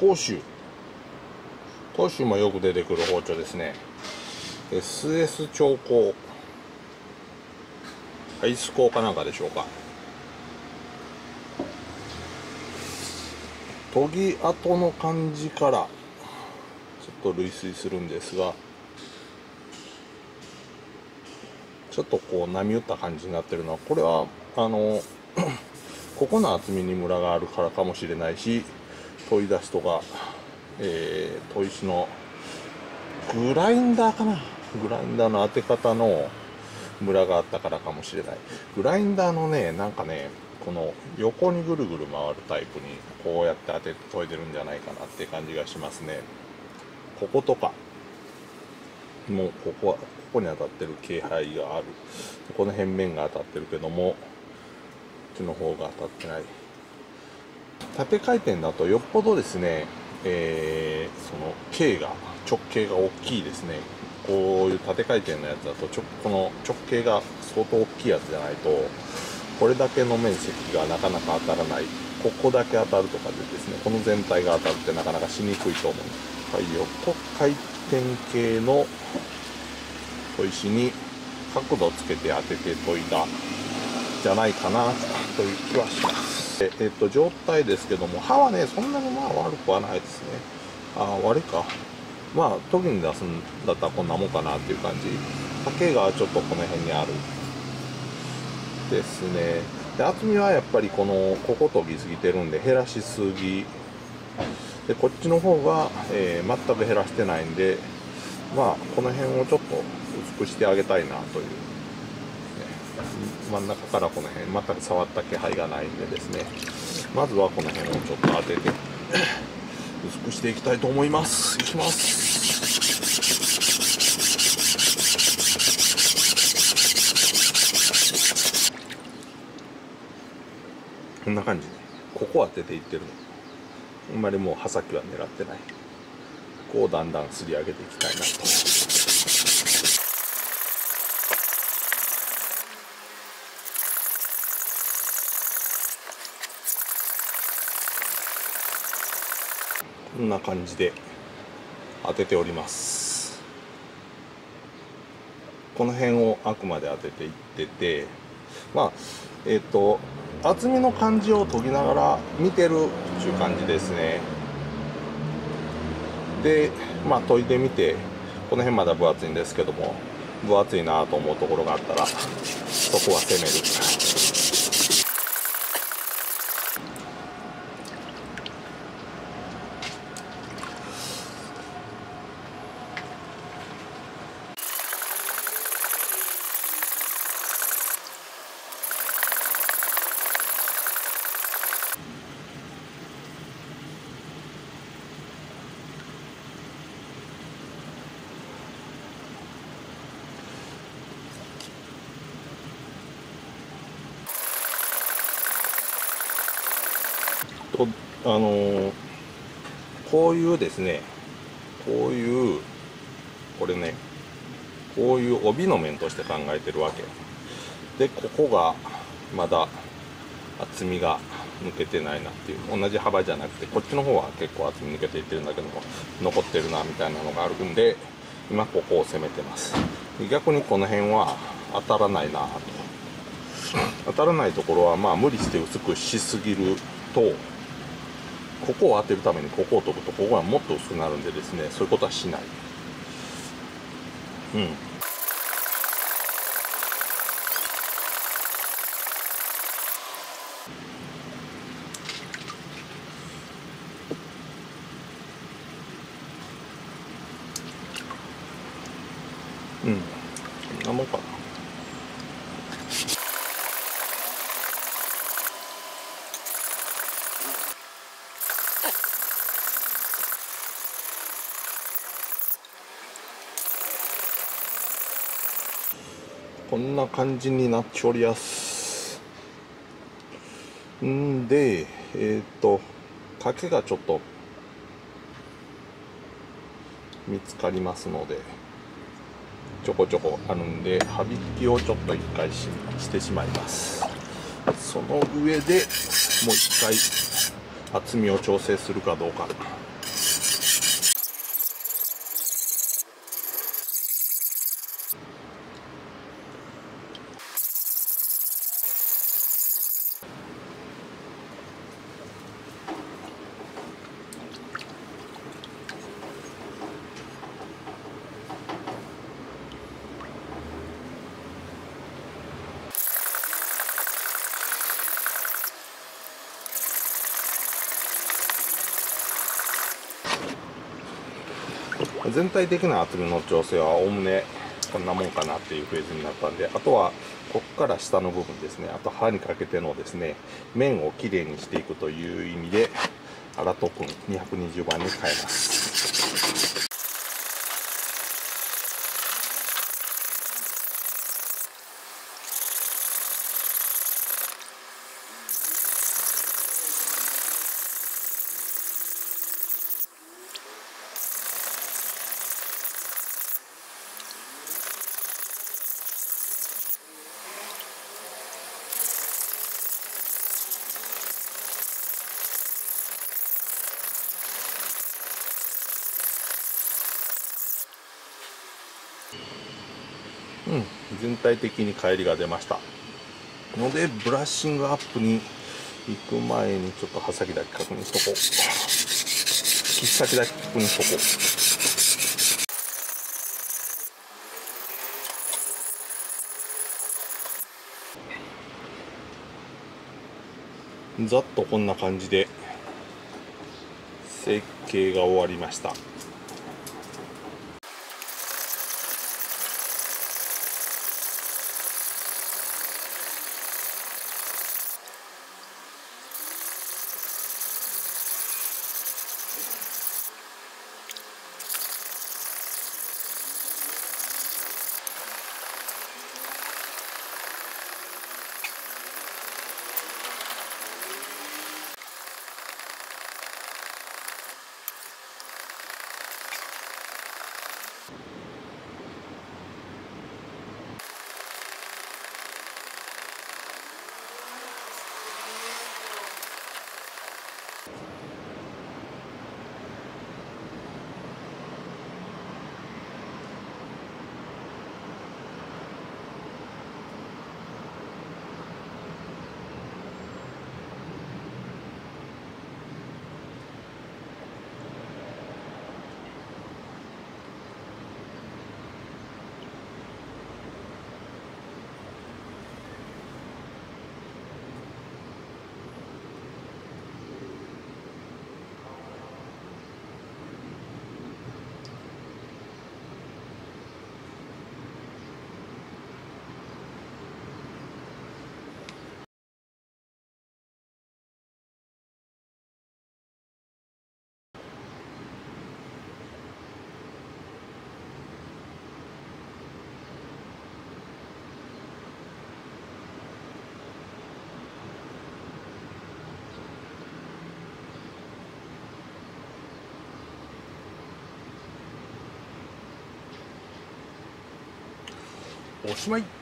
東州東州もよく出てくる包丁ですね。SS 調光アイス鋼かなんかでしょうか。研ぎ跡の感じからちょっと類推するんですがちょっとこう波打った感じになってるのはこれはあのここの厚みにムラがあるからかもしれないし研いだ人が、えー、砥石のグラインダーかな？グラインダーの当て方のムラがあったからかもしれない。グラインダーのねなんかねこの横にぐるぐる回るタイプにこうやって当てて研いでるんじゃないかなって感じがしますね。こことか。もうここはここに当たってる気配がある。この辺面が当たってるけどもこっちの方が当たってない。縦回転だとよっぽどですね、えー、その径が直径が大きいですね。こういう縦回転のやつだとちょこの直径が相当大きいやつじゃないとこれだけの面積がなかなか当たらない。ここだけ当たるとかでですねこの全体が当たるってなかなかしにくいと思う、はい、横回転系の砥石に角度をつけて当てて研いだじゃないかなという気はします。ええっと状態ですけども刃はねそんなにまあ悪くはないですね。あ悪いか。まあ研ぎに出すんだったらこんなもんかなっていう感じ。丈がちょっとこの辺にあるですね。で厚みはやっぱりこのここ研ぎすぎてるんで減らしすぎ。でこっちの方が、えー、全く減らしてないんでまあこの辺をちょっと薄くしてあげたいなという、真ん中からこの辺全く触った気配がないんでですね。まずはこの辺をちょっと当てて薄くしていきたいと思います。いきます。こんな感じ。ここ当てていってるの。あんまりもう刃先は狙ってない。こうだんだんすり上げていきたいなと。思いますこんな感じで当てております。この辺をあくまで当てていっててまあえっ、ー、と厚みの感じを研ぎながら見てるっていう感じですね。でまあ研いでみてこの辺まだ分厚いんですけども分厚いなと思うところがあったらそこは攻めるとあのー、こういうですねこういうこれねこういう帯の面として考えてるわけ。でここがまだ厚みが抜けてないなっていう同じ幅じゃなくてこっちの方は結構厚み抜けていってるんだけども残ってるなみたいなのがあるんで今ここを攻めてます。逆にこの辺は当たらないなと。当たらないところはまあ無理して薄くしすぎるとここを当てるためにここを飛ぶとここがもっと薄くなるんでですねそういうことはしない。うん。うん、こんなもんかな。こんな感じになっておりやす。んでえっ、と賭けがちょっと見つかりますのでちょこちょこあるんで刃引きをちょっと一回ししてしまいます。その上でもう一回厚みを調整するかどうか。全体的な厚みの調整はおおむねこんなもんかなっていうフェーズになったんであとはここから下の部分ですね。あと刃にかけてのですね面をきれいにしていくという意味でアラト君220番に変えます。全体的に帰りが出ました。のでブラッシングアップに行く前にちょっと刃先だけ確認しとこう。切っ先だけ確認しとこう。ざっとこんな感じで設計が終わりました。おしまい。